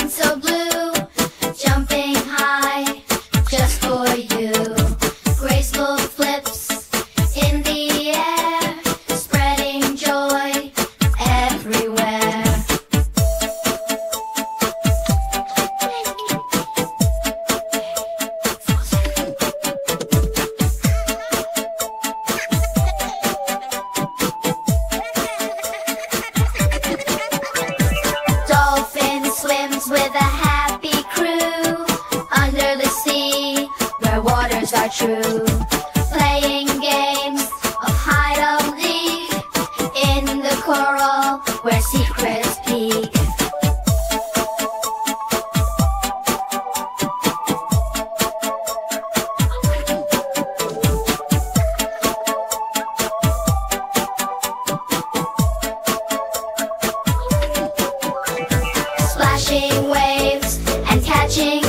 so blue, jumping high just for you. Graceful flips in the air, spreading joy everywhere. Playing games of hide and seek in the coral where secrets peek. Splashing waves and catching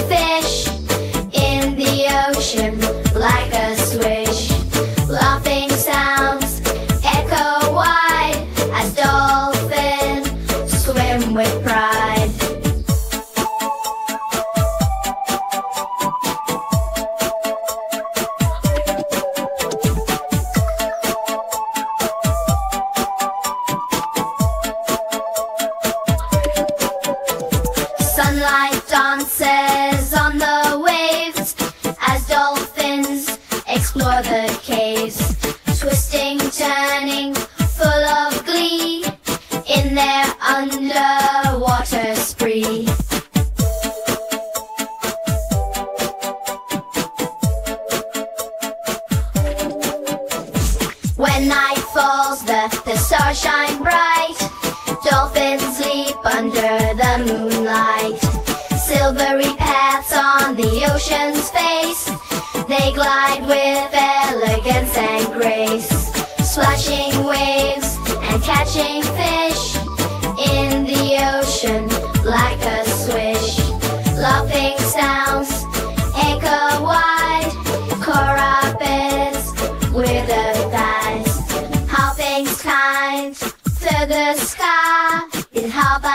explore the caves, twisting, turning, full of glee in their underwater spree. When night falls, the, the stars shine bright. Dolphins leap under the moonlight. Silvery paths on the ocean's face. They glide with and grace. Splashing waves and catching fish in the ocean like a swish. Laughing sounds echo wide. Rapids with the thighs. Hopping kind to the sky. In Hawaii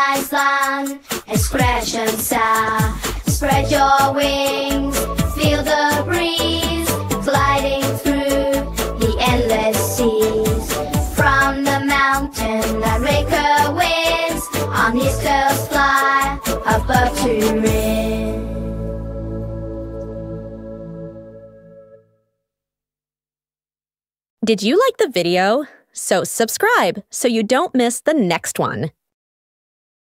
expression sa. Spread your wings, Did you like the video? So subscribe so you don't miss the next one.